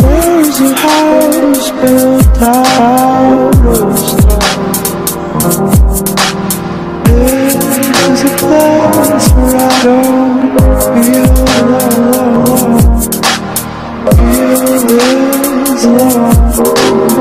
There's a house built out of stone. Yeah.